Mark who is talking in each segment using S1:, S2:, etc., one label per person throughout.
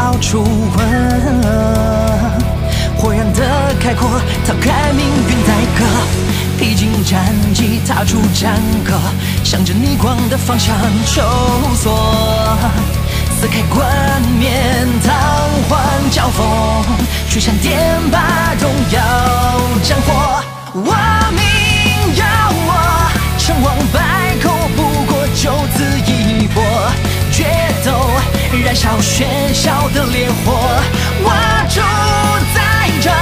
S1: 擦枪走火，我的思绪熬出魂。火焰的开阔，逃开命运宰割，披荆斩棘踏出战歌，向着逆光的方向求索。撕开冠冕堂皇交锋，去闪电把荣耀斩获。烧喧嚣的烈火，我主宰着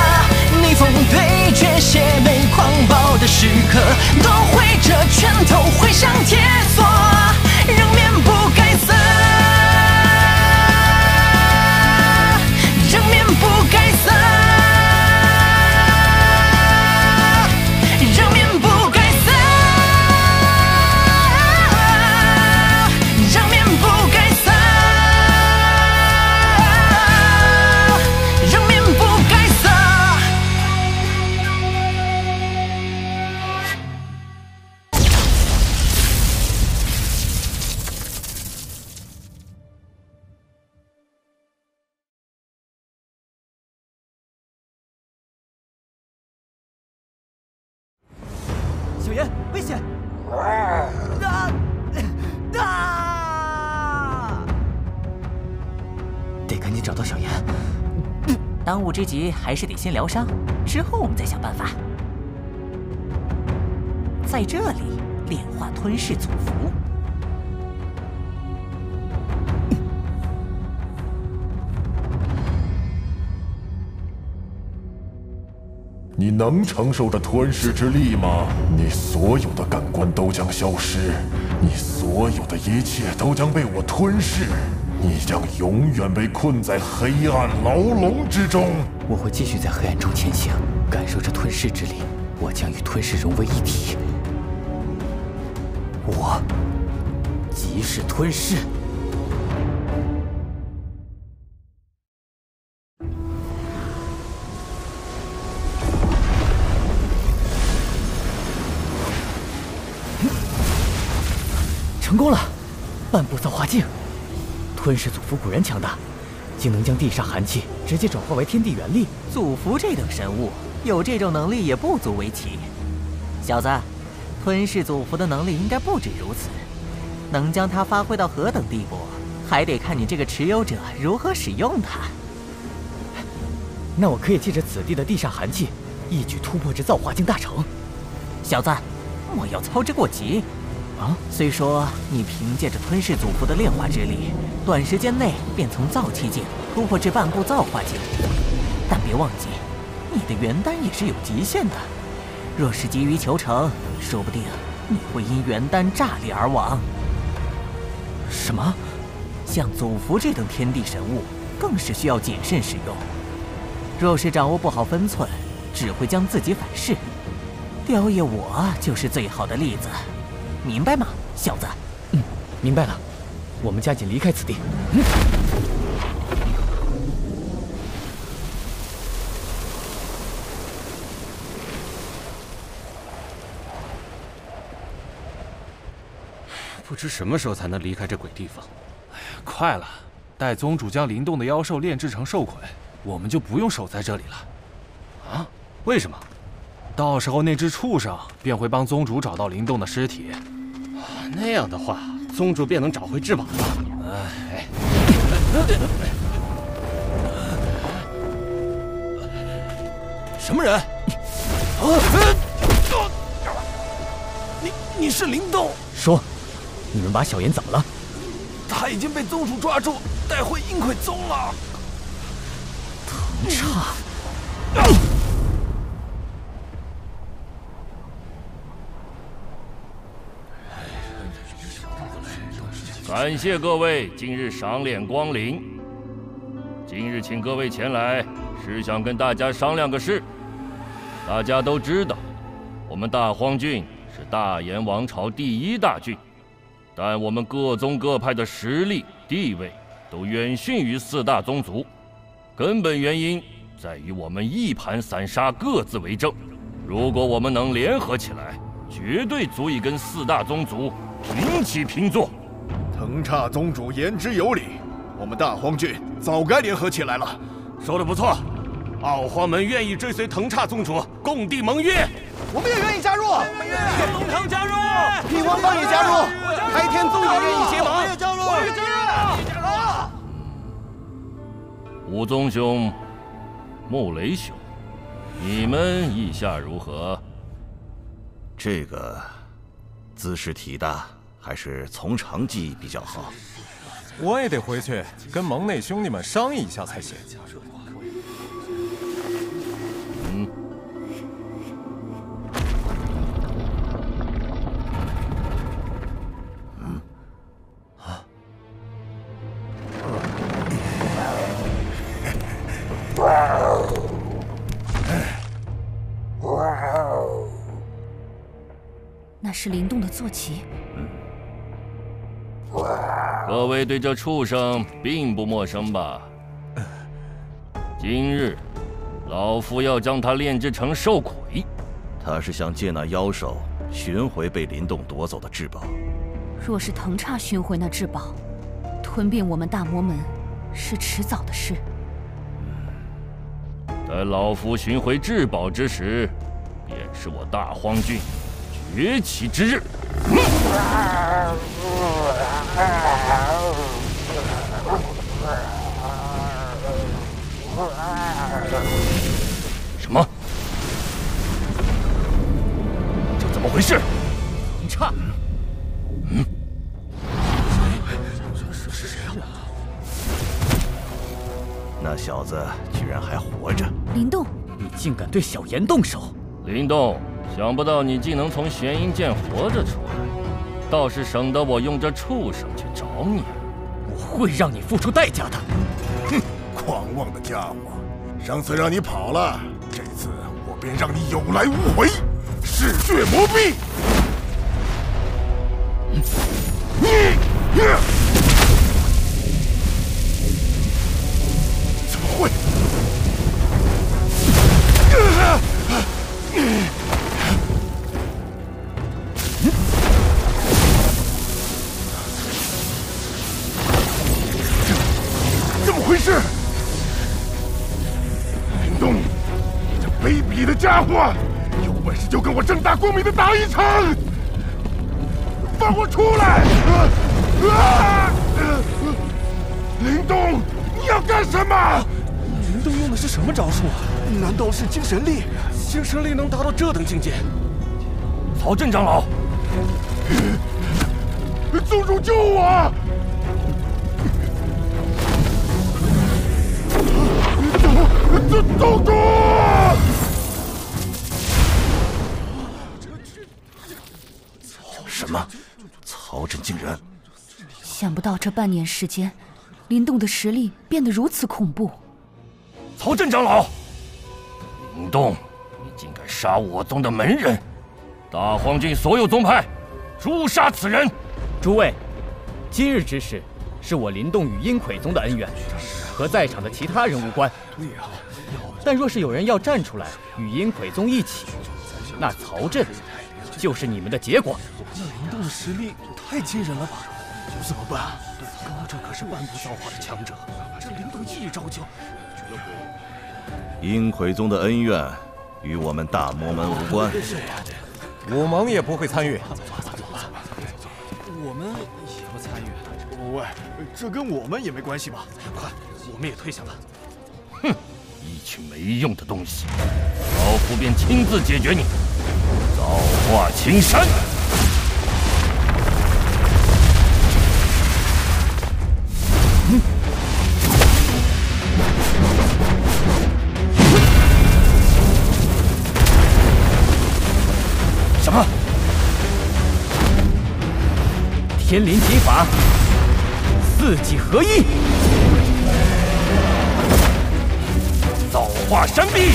S1: 逆风对决邪魅狂暴的时刻，都
S2: 会
S3: 当务之急还是得先疗伤，之后我们再想办法。在这里炼化吞噬祖符。
S4: 你能承受这吞噬之力吗？你所有的感官都将消失，你所有的一切都将被我吞噬，你将永远被困在黑暗牢笼之中。
S2: 我会继续在黑暗中前行，感受这吞噬之力。我将与吞噬融为一体。我即是吞噬。成功了，半步造化境。吞噬祖符果然强大，竟能将地煞寒气直接转化为天地元力。
S3: 祖符这等神物，有这种能力也不足为奇。小子，吞噬祖符的能力应该不止如此，能将它发挥到何等地步，还得看你这个持有者如何使用它。
S2: 那我可以借着此地的地煞寒气，一举突破至造化境大成。
S3: 小子，莫要操之过急。
S2: 啊，
S3: 虽说你凭借着吞噬祖符的炼化之力，短时间内便从造气境突破至半步造化境，但别忘记，你的元丹也是有极限的。若是急于求成，说不定你会因元丹炸裂而亡。
S2: 什么？
S3: 像祖符这等天地神物，更是需要谨慎使用。若是掌握不好分寸，只会将自己反噬。雕爷我就是最好的例子。明白吗，小子？
S2: 嗯，明白了。我们加紧离开此地。嗯、
S5: 不知什么时候才能离开这鬼地方。哎呀，快了！待宗主将灵动的妖兽炼制成兽魁，我们就不用守在这里了。啊？为什么？到时候那只畜生便会帮宗主找到灵动的尸体。
S6: 那样的话，宗主便能找回至宝了。
S5: 哎，
S7: 什么人？啊！你你是灵动？
S2: 说，你们把小妍怎么了？
S7: 他已经被宗主抓住，带回阴魁宗了。
S2: 藤差。
S8: 感谢各位今日赏脸光临。今日请各位前来，是想跟大家商量个事。大家都知道，我们大荒郡是大炎王朝第一大郡，但我们各宗各派的实力、地位都远逊于四大宗族。根本原因在于我们一盘散沙，各自为政。如果我们能联合起来，绝对足以跟四大宗族平起平坐。
S9: 藤叉宗主言之有理，我们大荒郡早该联合起来了。
S6: 说的不错，傲荒门愿意追随藤叉宗主共缔盟约。
S10: 我们也愿意加入。
S6: 天龙堂加入，
S10: 披黄帮也加入，开天宗也愿意结盟。
S6: 我也加入，
S10: 加入。
S8: 武宗兄，穆雷兄，你们意下如何？
S11: 这个姿势体大，还是从长计议比较好。
S12: 我也得回去跟盟内兄弟们商议一下才行。
S8: 嗯。
S11: 嗯。啊。
S13: 那是灵动的坐骑。
S8: 各位对这畜生并不陌生吧？今日，老夫要将他炼制成兽魁。
S11: 他是想借那妖兽寻回被林动夺走的至宝。
S13: 若是藤叉寻回那至宝，吞并我们大魔门是迟早的事。
S8: 待老夫寻回至宝之时，便是我大荒郡崛起之日。什么？这怎么回事？
S2: 藤叉。
S8: 嗯。
S2: 这是谁啊？
S11: 那小子居然还活着！
S13: 林动，
S2: 你竟敢对小妍动手！
S8: 林动，想不到你竟能从玄阴剑活着出来，倒是省得我用这畜生去找你。
S2: 我会让你付出代价的！
S4: 哼，狂妄的家伙！上次让你跑了，这次我便让你有来无回，嗜血磨壁！回事？林东，你这卑鄙的家伙，有本事就跟我正大光明的打一场！放我出来！啊！林东，你要干什么？
S7: 林东用的是什么招数啊？难道是精神力？
S6: 精神力能达到这等境界？
S8: 曹镇长老，
S4: 宗主救我！宗宗主！
S11: 什么？曹真竟然……
S13: 想不到这半年时间，林动的实力变得如此恐怖。
S8: 曹镇长老，林动，你竟敢杀我宗的门人！大荒郡所有宗派，诛杀此人！
S2: 诸位，今日之事是我林动与阴魁宗的恩怨，和在场的其他人无关。但若是有人要站出来与阴鬼宗一起，那曹震就是你们的结果。
S7: 那林动的实力太惊人了吧？怎么办？这可是半步造化的强者，这林动一招就……
S11: 阴魁宗的恩怨与我们大魔门无关，
S12: 五盟也不会参与。
S7: 我们也不参与。
S9: 喂，这跟我们也没关系吧？
S6: 快，我们也退下吧。
S8: 哼，一群没用的东西，老夫便亲自解决你！造化青山。什么？
S2: 天灵极法，四季合一，
S8: 化山壁。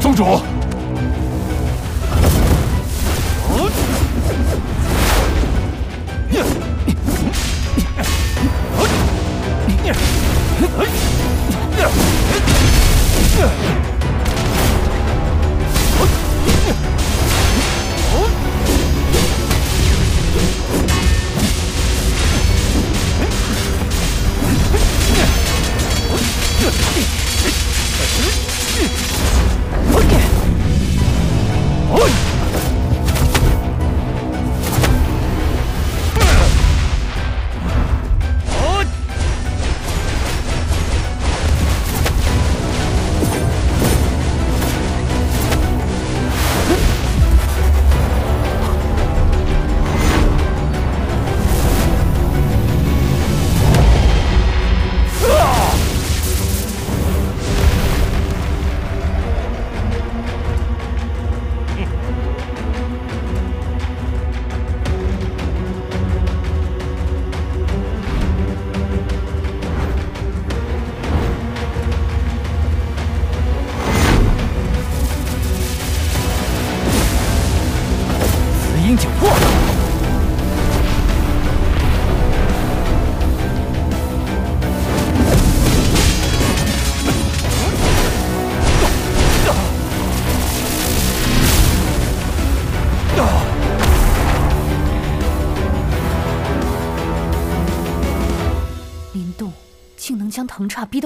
S8: 宗主。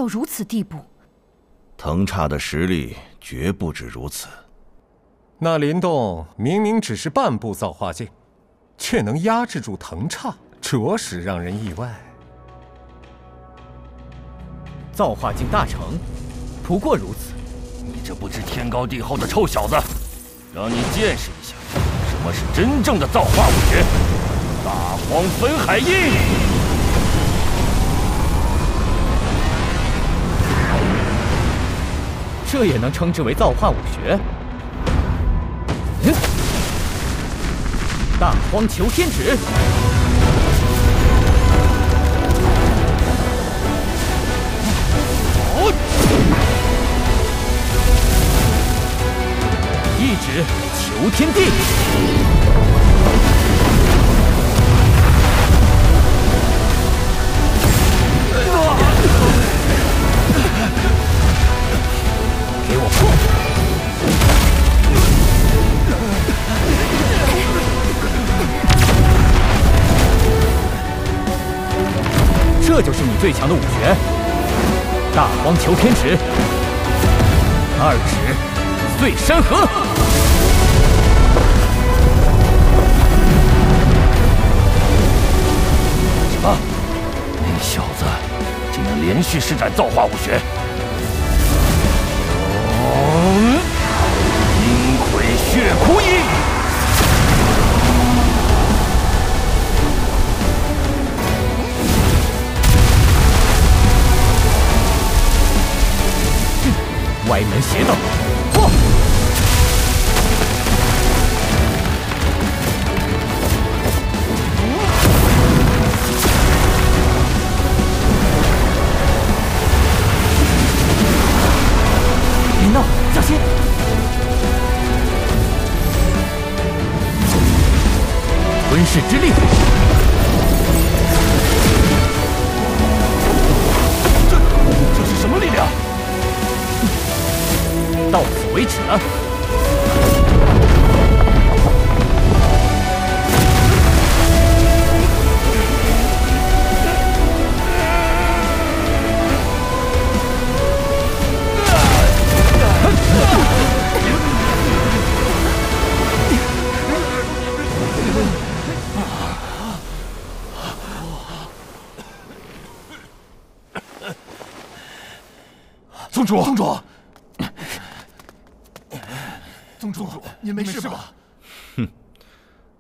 S13: 到如此地步。
S11: 藤叉的实力绝不止如此。
S12: 那林动明明只是半步造化境，却能压制住藤叉，着实让人意外。
S2: 造化境大成，不过如此。
S8: 你这不知天高地厚的臭小子，让你见识一下什么是真正的造化武学——大荒分海印！
S2: 这也能称之为造化武学？大荒求天指！一指求天地！最强的武学——大荒求天指，二指碎山河。
S8: 什么？那小子竟然连续施展造化武学？
S2: 邪道，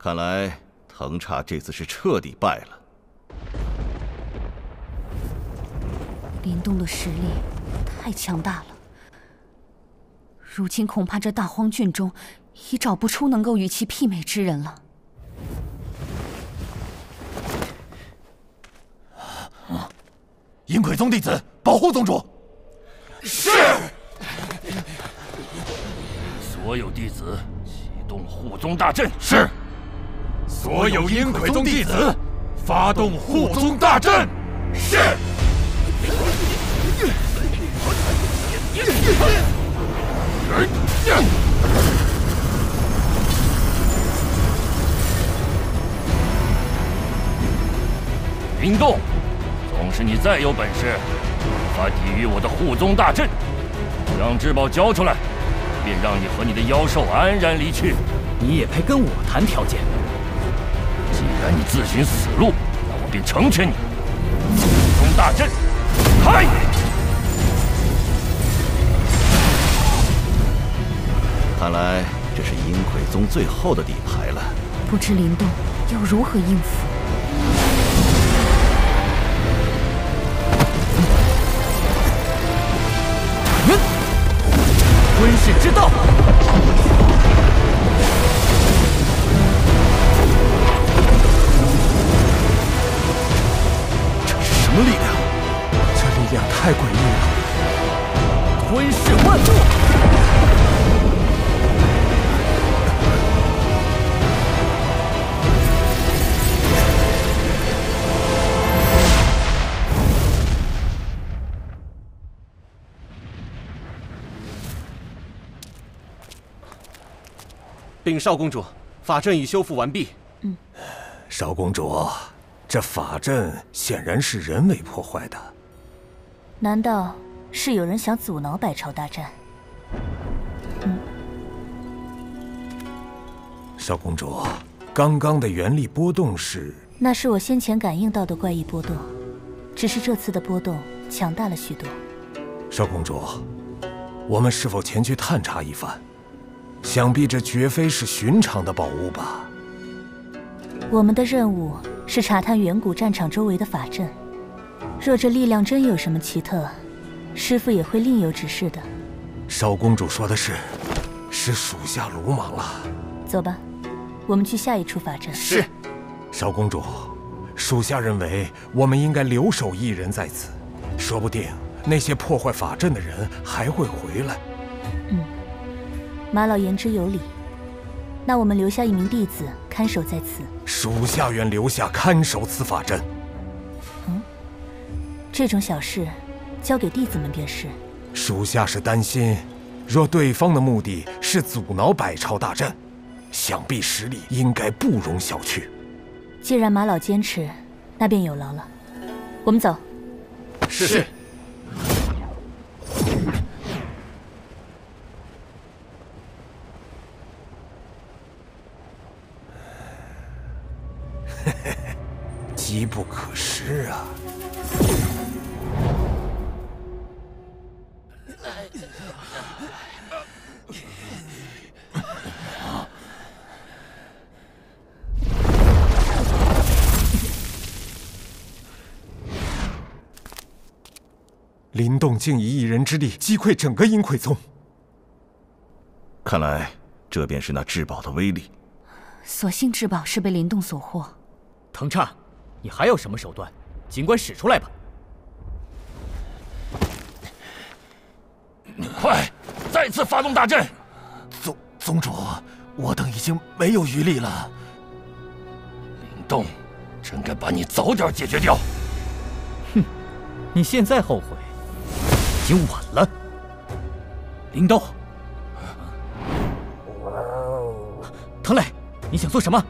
S11: 看来藤叉这次是彻底败了。
S13: 林动的实力太强大了，如今恐怕这大荒郡中已找不出能够与其媲美之人了。
S7: 阴鬼宗弟子保护宗主。
S8: 是。所有弟子启动护宗大阵。
S7: 是。所有阴魁宗弟子发动护宗大阵。
S8: 是。林动，纵使你再有本事，无法抵御我的护宗大阵。将至宝交出来，便让你和你的妖兽安然离去。
S2: 你也配跟我谈条件？
S8: 既然你自寻死路，那我便成全你。护宗大阵，开！
S11: 看来这是阴鬼宗最后的底牌了。
S13: 不知林动要如何应付？
S2: 吞噬之道！
S7: 么力量？这力量太诡异了！
S2: 吞噬万物！
S10: 禀少公主，法阵已修复完毕。
S13: 嗯，
S12: 少公主，这法阵显然是人为破坏的。
S14: 难道是有人想阻挠百朝大战？嗯。
S12: 少公主，刚刚的原力波动是？
S14: 那是我先前感应到的怪异波动，只是这次的波动强大了许多。
S12: 少公主，我们是否前去探查一番？想必这绝非是寻常的宝物吧？
S14: 我们的任务是查探远古战场周围的法阵。若这力量真有什么奇特，师傅也会另有指示的。
S12: 少公主说的是，是属下鲁莽了。
S14: 走吧，我们去下一处法阵。
S12: 是。少公主，属下认为我们应该留守一人在此，说不定那些破坏法阵的人还会回来。
S14: 嗯，马老言之有理。那我们留下一名弟子看守在此。
S12: 属下愿留下看守此法阵。
S14: 嗯，这种小事交给弟子们便是。
S12: 属下是担心，若对方的目的是阻挠百朝大战，想必实力应该不容小觑。
S14: 既然马老坚持，那便有劳了。我们走。
S12: 是。嘿机不可失啊！林动竟以一人之力击溃整个阴魁宗，
S11: 看来这便是那至宝的威力。
S13: 所幸至宝是被林动所获。
S2: 藤叉，你还有什么手段，尽管使出来吧！
S6: 快，再次发动大阵！
S7: 宗宗主，我等已经没有余力了。
S6: 林动，真该把你早点解决掉！
S2: 哼，你现在后悔？已经晚了，林动，藤磊，你想做什么？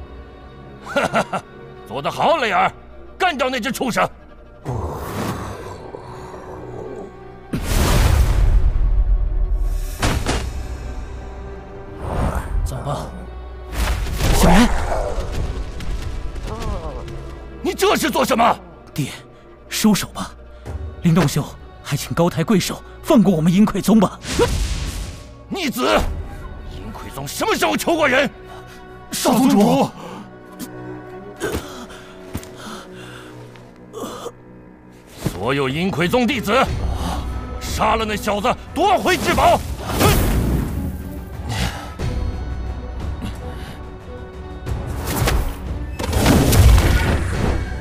S6: 哈哈哈，做得好，磊儿，干掉那只畜生！
S2: 走吧，小人，
S6: 你这是做什么？
S15: 爹，收手吧，林动兄。还请高抬贵手，放过我们银魁宗吧！
S6: 逆子，银魁宗什么时候求过人？
S7: 少宗主，
S6: 所有阴魁宗弟子，杀了那小子，夺回至宝！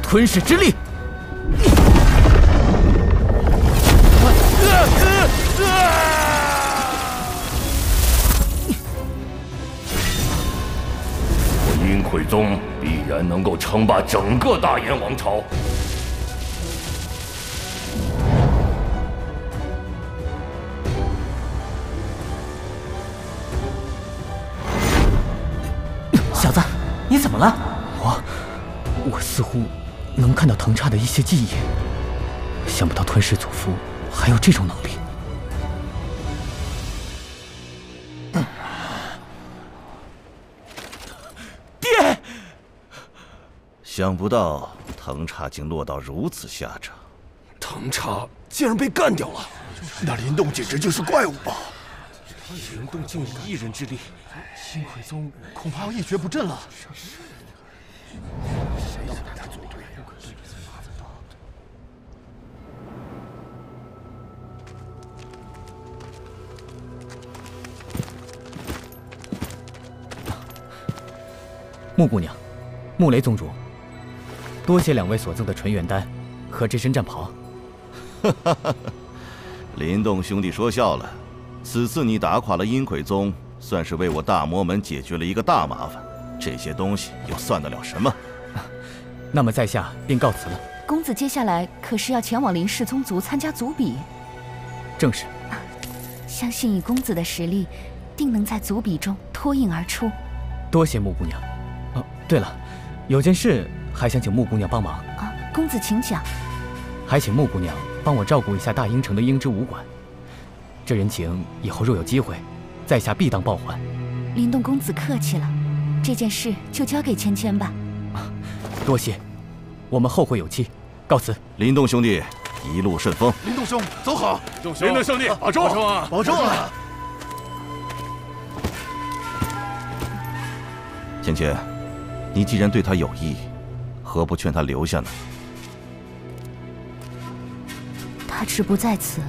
S2: 吞噬之力！
S6: 我阴魁宗必然能够称霸整个大燕王朝。
S2: 似乎能看到藤叉的一些记忆。想不到吞噬祖父还有这种能力。
S11: 爹想不到藤叉竟落到如此下场，
S7: 藤叉竟然被干掉了，那林动简直就是怪物吧？
S5: 林动竟以一人之力，
S7: 星魁宗恐怕要一蹶不振了。
S2: 穆姑娘，穆雷宗主。多谢两位所赠的纯元丹和这身战袍。
S11: 林动兄弟说笑了，此次你打垮了阴魁宗，算是为我大魔门解决了一个大麻烦。这些东西又算得了什么？
S2: 那么在下便告辞了。
S13: 公子接下来可是要前往林氏宗族参加族比？
S2: 正是。
S13: 相信以公子的实力，定能在族比中脱颖而出。
S2: 多谢穆姑娘。哦，对了，有件事。还想请穆姑娘帮忙
S13: 啊！公子请讲。
S2: 还请穆姑娘帮我照顾一下大英城的英之武馆。这人情以后若有机会，在下必当报还。
S16: 林动公子客气了，这件事就交给芊芊吧。
S2: 多谢，我们后会有期，告辞。
S11: 林动兄弟，一路顺风。
S7: 林动兄，走好。
S5: 林动兄弟，保重
S7: 啊！保重啊！
S11: 芊芊，你既然对他有意，何不劝他留下呢？
S16: 他志不在此，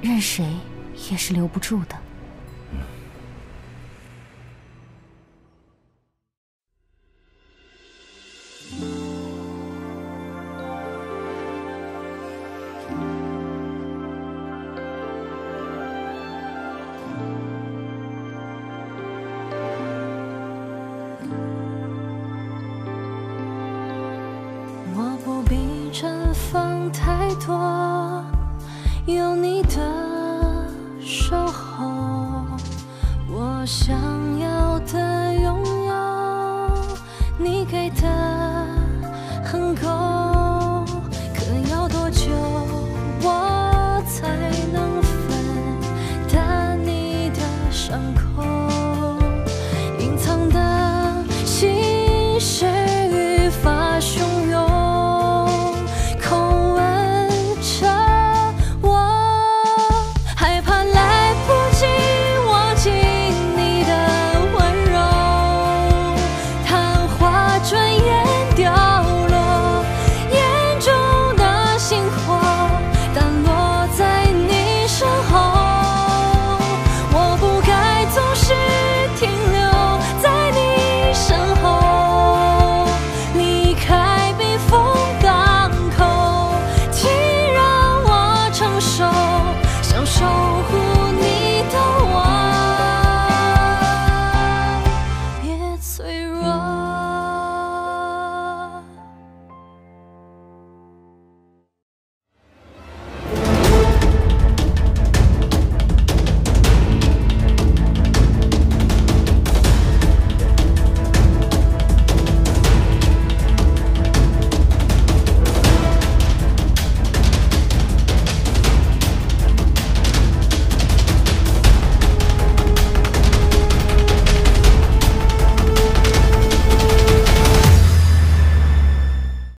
S16: 任谁也是留不住的。